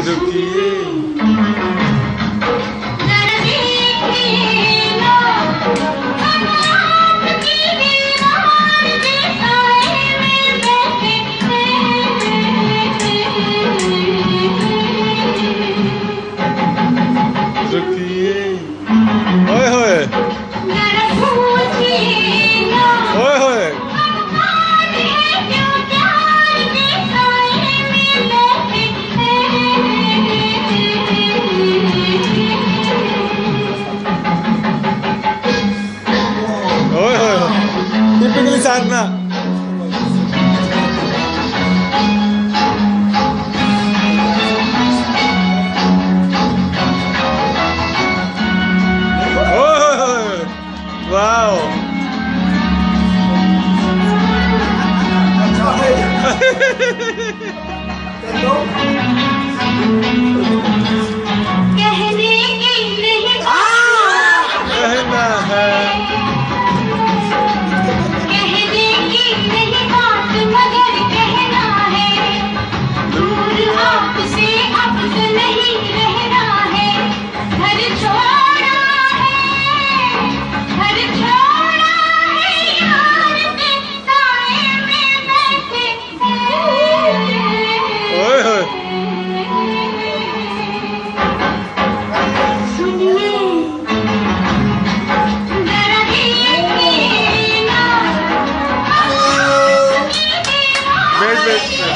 रुकिए रुकिए ओए sana oh, wow. Christmas.